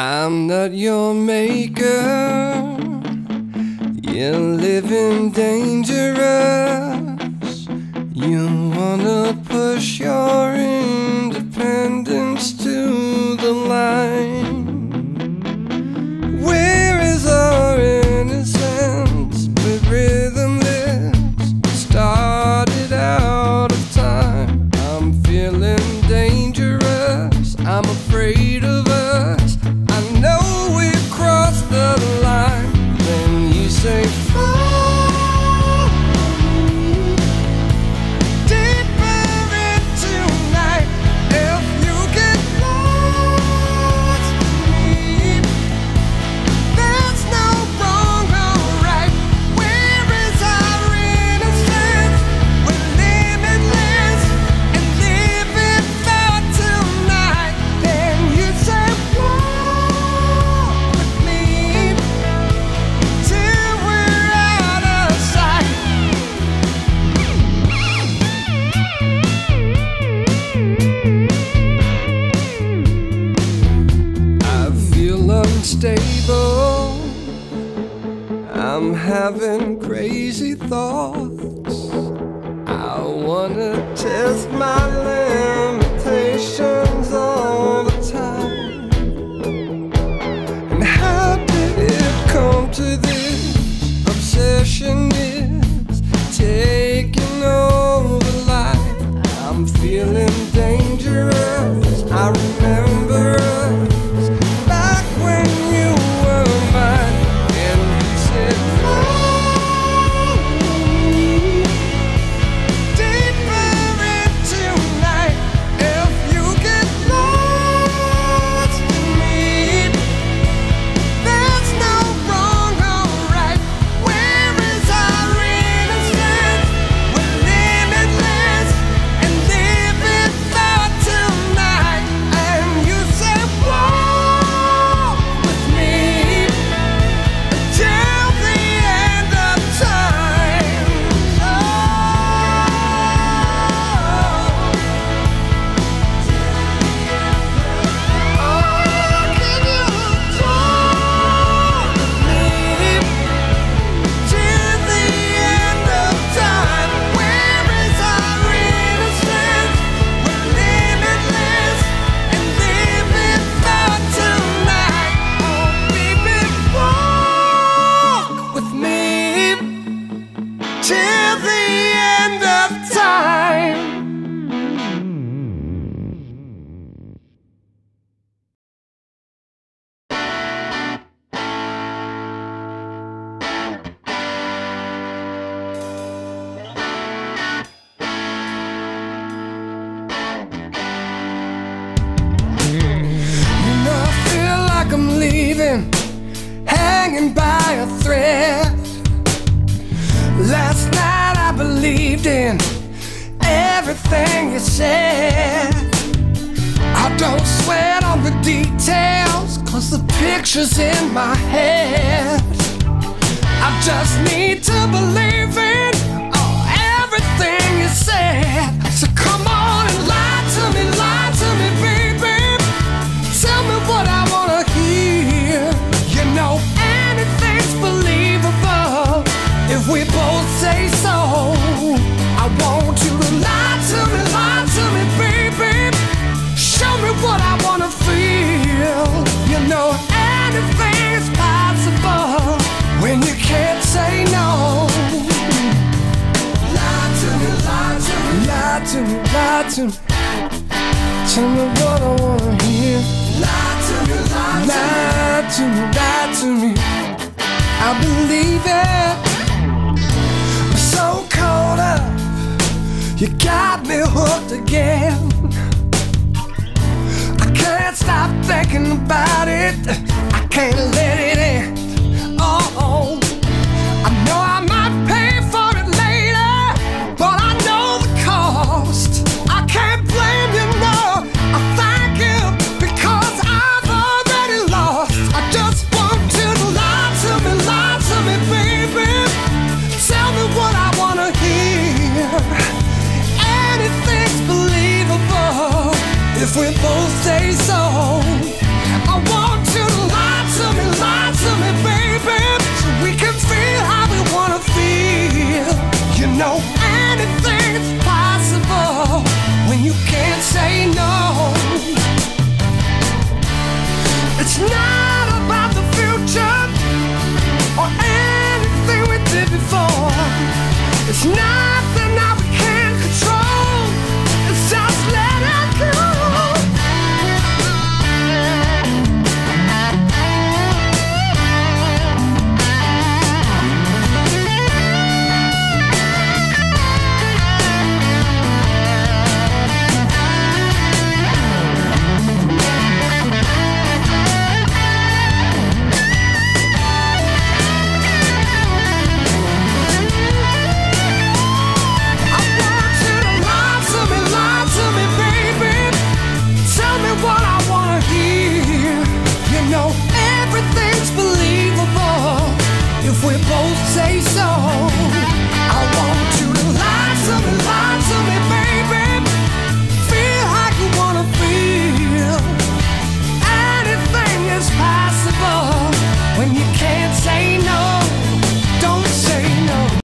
I'm not your maker. You live in dangerous. I'm having crazy thoughts. I wanna test my limitations. believed in everything you said. I don't sweat on the details, cause the picture's in my head. I just need to believe it. Lie to me, lie to me. Tell me what I wanna hear. Lie to me, lie, to me. Lie to me. I believe it. I'm so caught up. You got me hooked again. I can't stop thinking about it. I can't let it in. if we both stay so. I want you to lie to me, lie to me, baby, so we can feel how we wanna feel. You know anything's possible when you can't say no. It's not about the future or anything we did before. It's not.